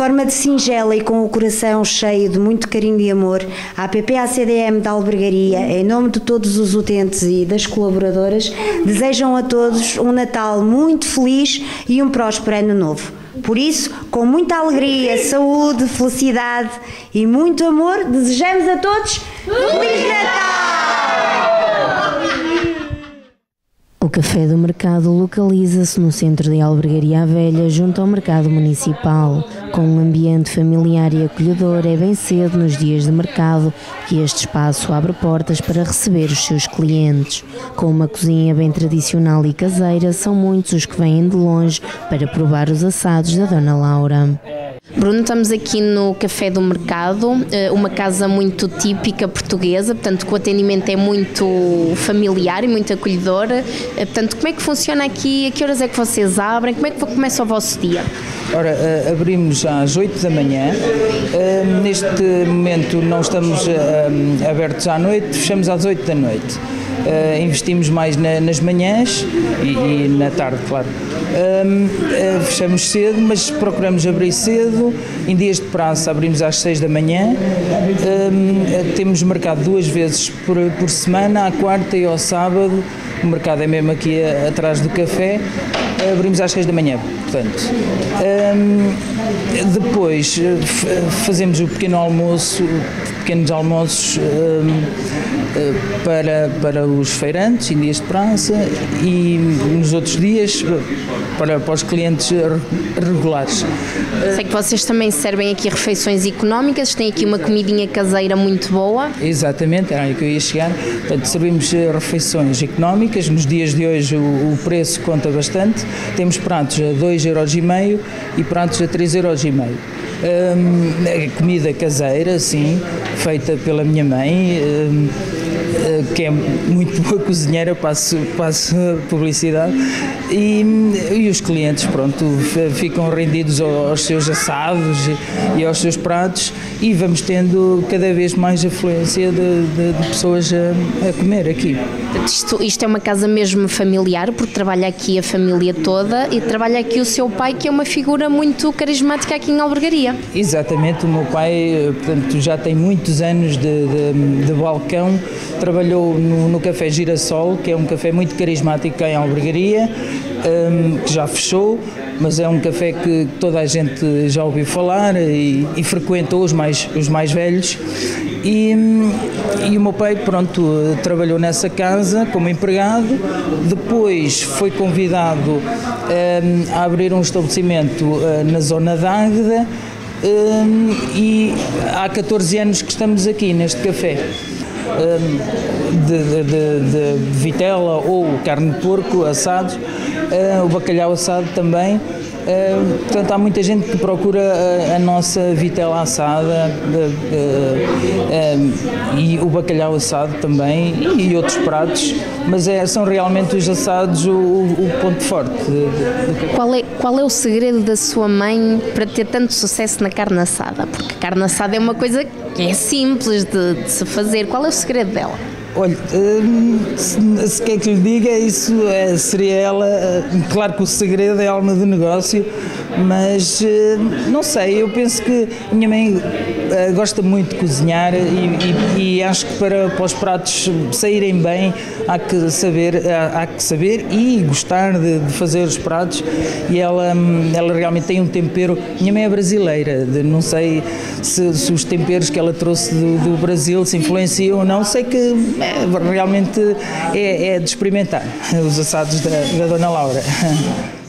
forma de singela e com o coração cheio de muito carinho e amor, a APP-ACDM da Albergaria, em nome de todos os utentes e das colaboradoras, desejam a todos um Natal muito feliz e um próspero ano novo. Por isso, com muita alegria, saúde, felicidade e muito amor, desejamos a todos Feliz Natal! O Café do Mercado localiza-se no centro de Albergaria Velha, junto ao Mercado Municipal. Com um ambiente familiar e acolhedor, é bem cedo nos dias de mercado que este espaço abre portas para receber os seus clientes. Com uma cozinha bem tradicional e caseira, são muitos os que vêm de longe para provar os assados da Dona Laura. Bruno, estamos aqui no Café do Mercado, eh, uma casa muito típica portuguesa, portanto o atendimento é muito familiar e muito acolhedor. Eh, portanto, como é que funciona aqui? A que horas é que vocês abrem? Como é que começa o vosso dia? Ora, eh, abrimos às 8 da manhã. Neste momento não estamos abertos à noite, fechamos às 8 da noite. Uh, investimos mais na, nas manhãs e, e, na tarde, claro. Um, uh, fechamos cedo, mas procuramos abrir cedo. Em dias de praça abrimos às 6 da manhã. Um, temos mercado duas vezes por, por semana, à quarta e ao sábado. O mercado é mesmo aqui atrás do café. Abrimos às 6 da manhã, portanto. Um, depois fazemos o pequeno almoço, pequenos almoços eh, para, para os feirantes em dias de praça e nos outros dias para, para os clientes regulares. Sei que vocês também servem aqui refeições económicas, têm aqui uma comidinha caseira muito boa. Exatamente, era aí que eu ia chegar. Portanto, servimos eh, refeições económicas, nos dias de hoje o, o preço conta bastante. Temos pratos a 2,5€ e pratos a 3,5€. Comida caseira, sim, feita pela minha mãe. Eh, que é muito boa cozinheira, passo, passo publicidade, e, e os clientes, pronto, ficam rendidos aos seus assados e, aos seus pratos e vamos tendo cada vez mais afluência de, de, de pessoas a, a, comer aqui. Isto, isto é uma casa mesmo familiar, porque trabalha aqui a família toda e trabalha aqui o seu pai, que é uma figura muito carismática aqui em Albergaria. Exatamente, o meu pai eh, portanto, já tem muitos anos de, de, de balcão, trabalhou no, no, Café Girassol, que é um café muito carismático em Albergaria, um, que já fechou, mas é um café que toda a gente já ouviu falar e, e frequentou os mais, os mais velhos. E, e, o meu pai, pronto, trabalhou nessa casa como empregado, depois foi convidado um, a abrir um estabelecimento uh, na zona da Águeda e há 14 anos que estamos aqui neste café de, de, de, vitela ou carne de porco assados, o bacalhau assado também. Uh, portanto, há muita gente que procura a, a nossa vitela assada uh, e o bacalhau assado também e, outros pratos, mas é, são realmente os assados o, o ponto forte. Qual é, qual é o segredo da sua mãe para ter tanto sucesso na carne assada? Porque carne assada é uma coisa que é simples de, de se fazer. Qual é o segredo dela? Olha, hum, se, quer que lhe diga, isso é, seria ela. Hum, claro que o segredo é alma do negócio, mas hum, não sei, eu penso que a minha mãe gosta muito de cozinhar e, e, e acho que para, para, os pratos saírem bem há que saber, há, há que saber e gostar de, de, fazer os pratos. E ela, ela realmente tem um tempero. Minha mãe é brasileira, de, não sei se, se, os temperos que ela trouxe do, do Brasil se influenciam ou não, sei que é, realmente é, é de experimentar os assados da, da Dona Laura.